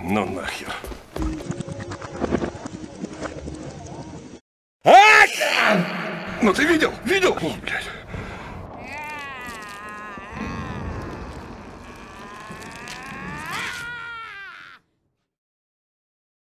Ну нахер. А! Ну ты видел? Видел? О, блядь.